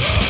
Yeah.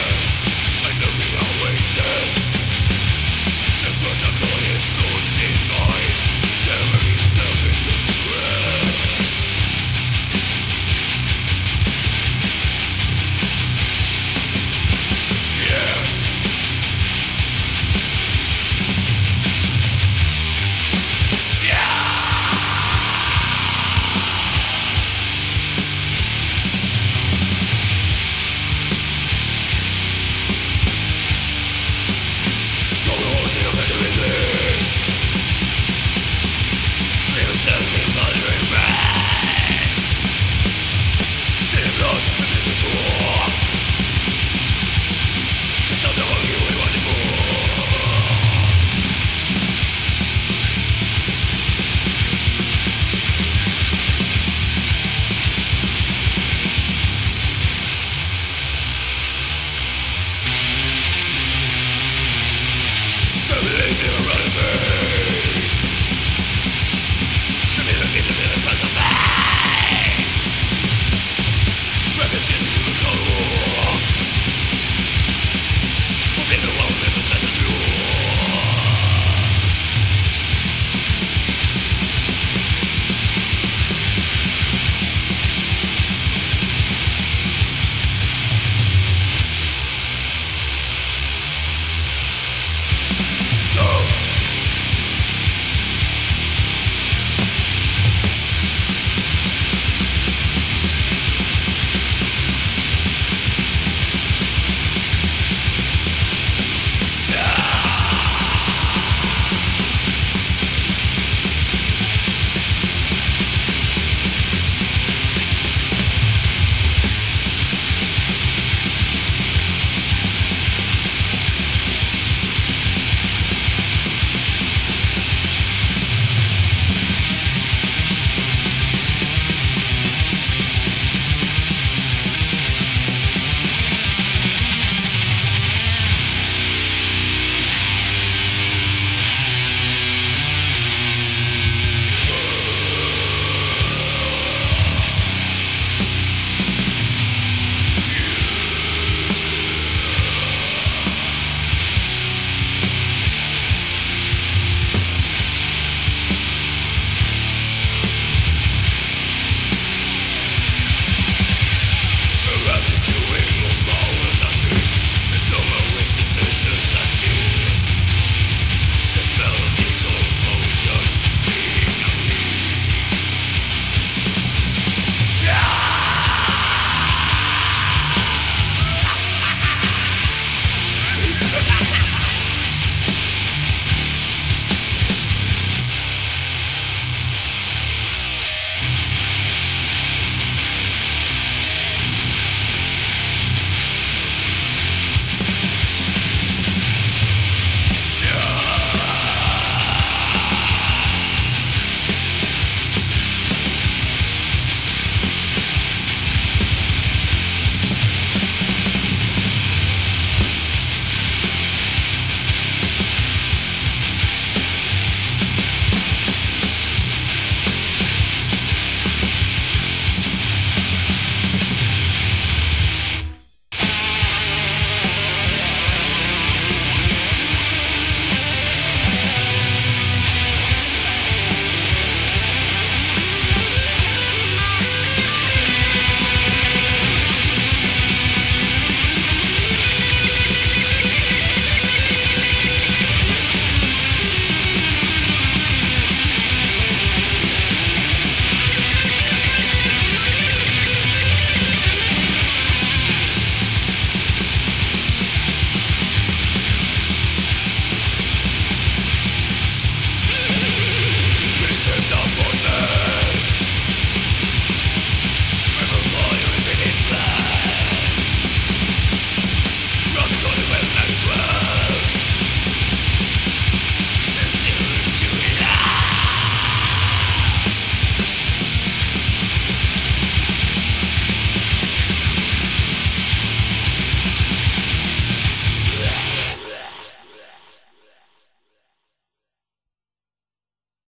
Yeah.